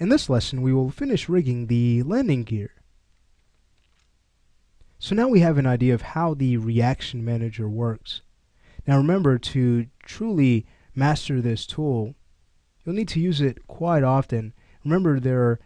in this lesson we will finish rigging the landing gear. So now we have an idea of how the reaction manager works. Now remember to truly master this tool you'll need to use it quite often. Remember there are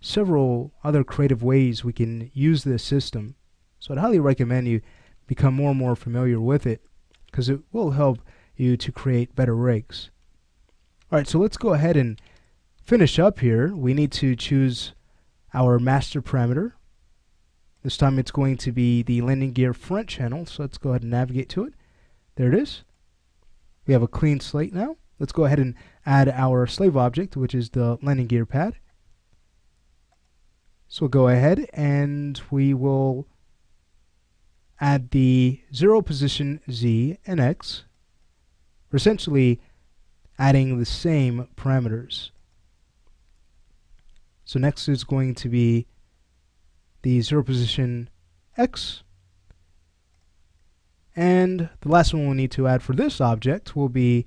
several other creative ways we can use this system. So I'd highly recommend you become more and more familiar with it because it will help you to create better rigs. Alright, so let's go ahead and finish up here. We need to choose our master parameter. This time it's going to be the landing gear front channel, so let's go ahead and navigate to it. There it is. We have a clean slate now. Let's go ahead and add our slave object, which is the landing gear pad. So we'll go ahead and we will add the zero position Z and X. We're essentially adding the same parameters. So next is going to be the zero position X. And the last one we'll need to add for this object will be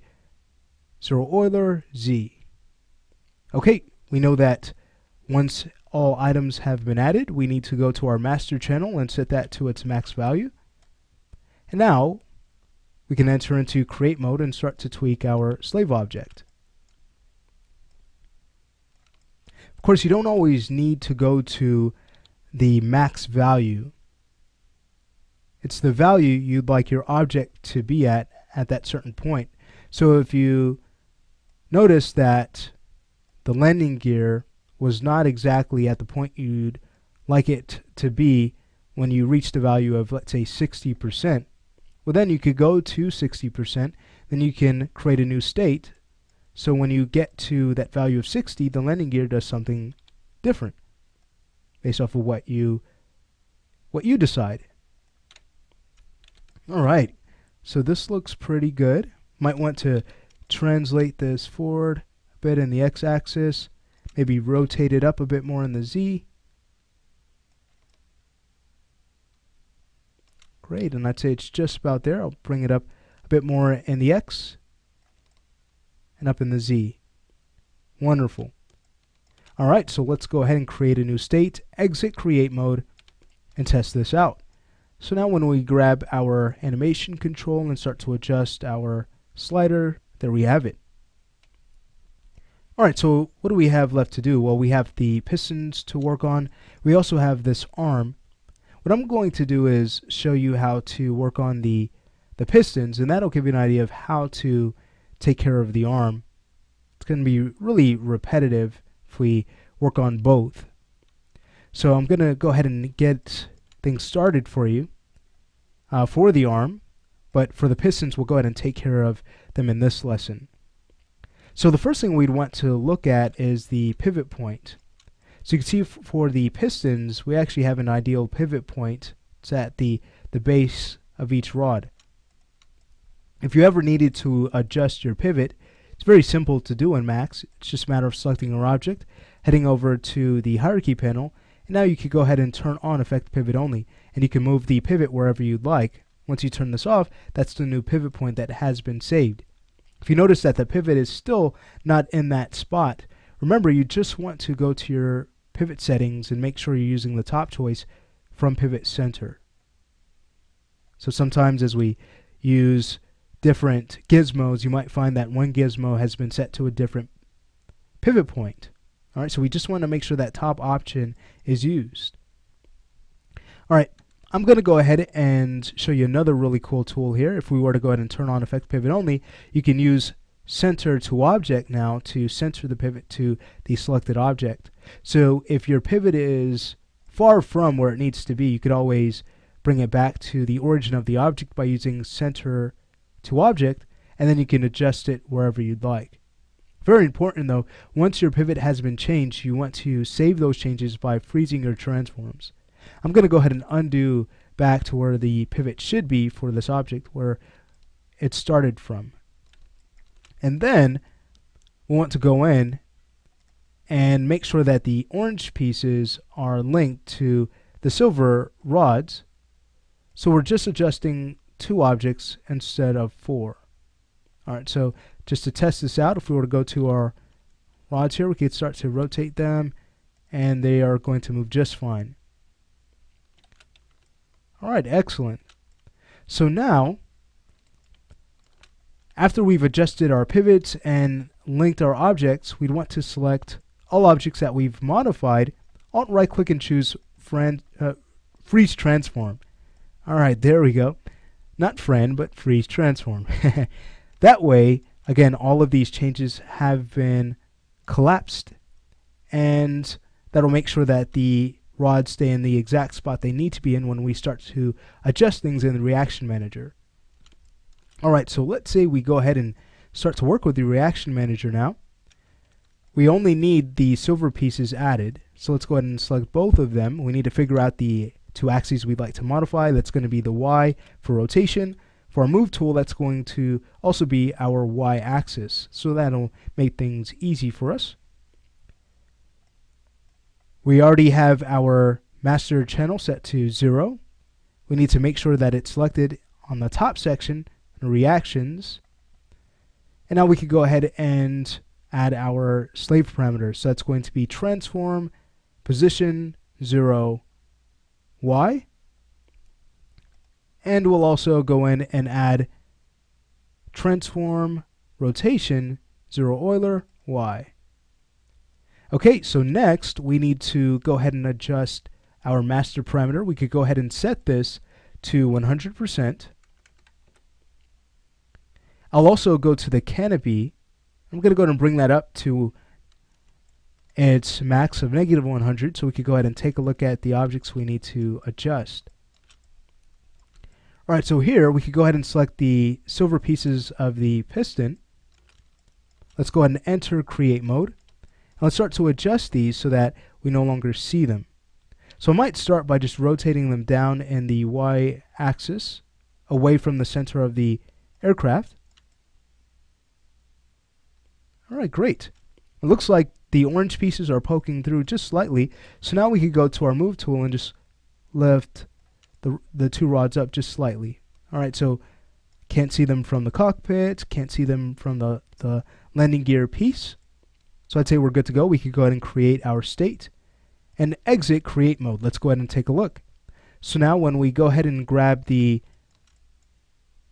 zero Euler Z. Okay, we know that once all items have been added, we need to go to our master channel and set that to its max value. And now we can enter into create mode and start to tweak our slave object. Of course, you don't always need to go to the max value. It's the value you'd like your object to be at at that certain point. So if you notice that the landing gear was not exactly at the point you'd like it to be when you reach the value of, let's say, 60%, well, then you could go to 60%, then you can create a new state. So when you get to that value of 60, the landing gear does something different based off of what you what you decide. All right, so this looks pretty good. Might want to translate this forward a bit in the x-axis, maybe rotate it up a bit more in the z. Great, and I'd say it's just about there. I'll bring it up a bit more in the x and up in the z. Wonderful. Alright, so let's go ahead and create a new state, exit create mode, and test this out. So now when we grab our animation control and start to adjust our slider there we have it. Alright, so what do we have left to do? Well, we have the pistons to work on. We also have this arm. What I'm going to do is show you how to work on the, the pistons, and that'll give you an idea of how to take care of the arm. It's going to be really repetitive if we work on both. So I'm going to go ahead and get things started for you uh, for the arm. But for the pistons, we'll go ahead and take care of them in this lesson. So the first thing we'd want to look at is the pivot point. So you can see for the pistons, we actually have an ideal pivot point. It's at the, the base of each rod. If you ever needed to adjust your pivot, it's very simple to do in Max. It's just a matter of selecting our object, heading over to the hierarchy panel, and now you can go ahead and turn on affect pivot only, and you can move the pivot wherever you'd like. Once you turn this off, that's the new pivot point that has been saved. If you notice that the pivot is still not in that spot, remember you just want to go to your pivot settings and make sure you're using the top choice from pivot center. So sometimes as we use different gizmos, you might find that one gizmo has been set to a different pivot point. Alright, so we just want to make sure that top option is used. Alright, I'm going to go ahead and show you another really cool tool here. If we were to go ahead and turn on affect pivot only, you can use center to object now to center the pivot to the selected object. So if your pivot is far from where it needs to be, you could always bring it back to the origin of the object by using center to object, and then you can adjust it wherever you'd like. Very important though, once your pivot has been changed, you want to save those changes by freezing your transforms. I'm going to go ahead and undo back to where the pivot should be for this object, where it started from. And then we want to go in and make sure that the orange pieces are linked to the silver rods. So we're just adjusting two objects instead of four. Alright, so just to test this out, if we were to go to our rods here, we could start to rotate them and they are going to move just fine. Alright, excellent. So now, after we've adjusted our pivots and linked our objects, we'd want to select all objects that we've modified, alt right click and choose friend, uh, freeze transform. Alright, there we go. Not friend, but freeze transform. that way, again, all of these changes have been collapsed and that'll make sure that the rods stay in the exact spot they need to be in when we start to adjust things in the reaction manager. Alright, so let's say we go ahead and start to work with the reaction manager now. We only need the silver pieces added, so let's go ahead and select both of them. We need to figure out the two axes we'd like to modify. That's going to be the Y for rotation. For our move tool, that's going to also be our Y axis, so that'll make things easy for us. We already have our master channel set to 0. We need to make sure that it's selected on the top section, reactions. And now we can go ahead and add our slave parameters. So that's going to be transform position 0 y. And we'll also go in and add transform rotation 0 Euler y. Okay, so next we need to go ahead and adjust our master parameter. We could go ahead and set this to 100%. I'll also go to the canopy. I'm going to go ahead and bring that up to its max of negative 100 so we could go ahead and take a look at the objects we need to adjust. Alright, so here we could go ahead and select the silver pieces of the piston. Let's go ahead and enter create mode. And let's start to adjust these so that we no longer see them. So I might start by just rotating them down in the y axis away from the center of the aircraft. Alright, great. It looks like the orange pieces are poking through just slightly. So now we could go to our move tool and just lift the, the two rods up just slightly. Alright, so can't see them from the cockpit, can't see them from the, the landing gear piece. So I'd say we're good to go. We could go ahead and create our state and exit create mode. Let's go ahead and take a look. So now when we go ahead and grab the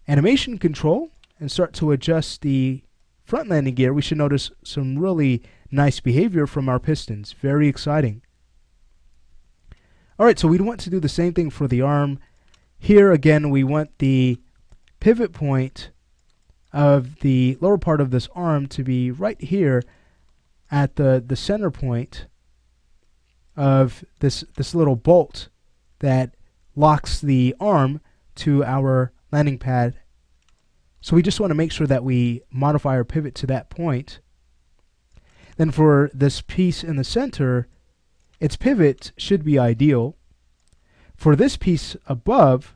animation control and start to adjust the front landing gear, we should notice some really nice behavior from our pistons. Very exciting. Alright, so we'd want to do the same thing for the arm. Here again, we want the pivot point of the lower part of this arm to be right here at the, the center point of this, this little bolt that locks the arm to our landing pad so we just want to make sure that we modify our pivot to that point. Then for this piece in the center, its pivot should be ideal. For this piece above,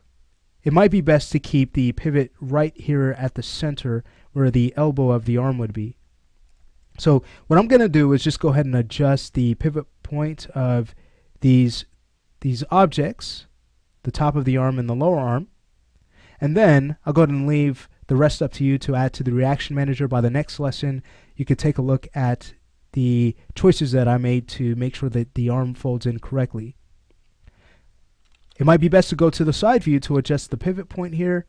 it might be best to keep the pivot right here at the center where the elbow of the arm would be. So what I'm going to do is just go ahead and adjust the pivot point of these, these objects, the top of the arm and the lower arm. And then I'll go ahead and leave the rest up to you to add to the reaction manager. By the next lesson, you could take a look at the choices that I made to make sure that the arm folds in correctly. It might be best to go to the side view to adjust the pivot point here.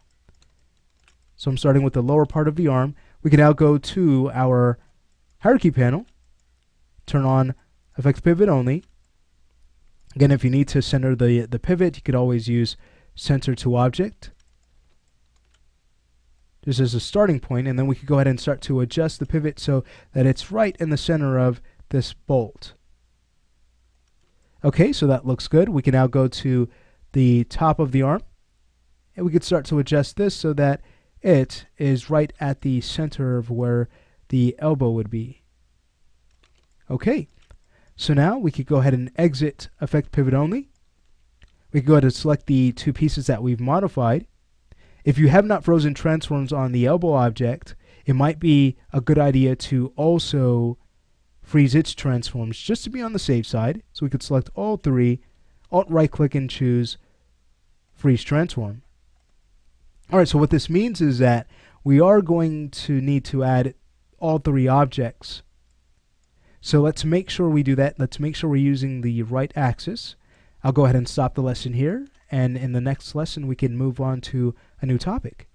So I'm starting with the lower part of the arm. We can now go to our hierarchy panel, turn on affect pivot only. Again, if you need to center the, the pivot, you could always use center to object just as a starting point, and then we could go ahead and start to adjust the pivot so that it's right in the center of this bolt. Okay, so that looks good. We can now go to the top of the arm, and we could start to adjust this so that it is right at the center of where the elbow would be. Okay, so now we could go ahead and exit Affect Pivot Only. We could go ahead and select the two pieces that we've modified, if you have not frozen transforms on the elbow object, it might be a good idea to also freeze its transforms just to be on the safe side. So we could select all three, alt right click and choose freeze transform. Alright, so what this means is that we are going to need to add all three objects. So let's make sure we do that. Let's make sure we're using the right axis. I'll go ahead and stop the lesson here, and in the next lesson we can move on to a new topic.